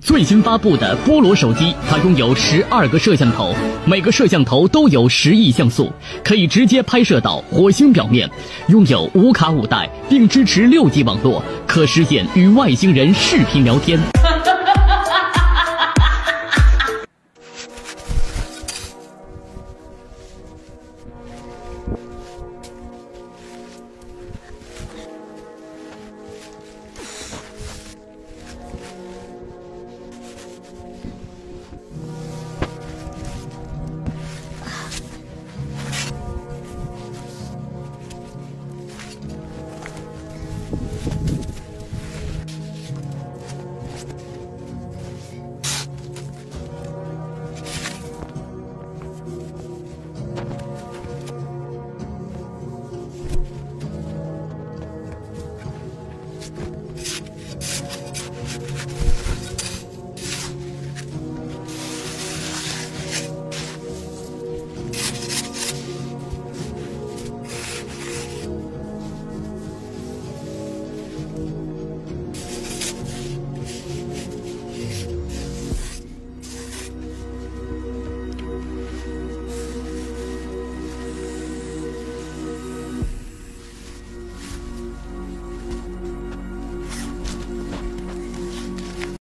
最新发布的菠萝手机它拥有十二个摄像头每个摄像头都有十亿像素可以直接拍摄到火星表面拥有无卡五代并支持六 g 网络可实现与外星人视频聊天。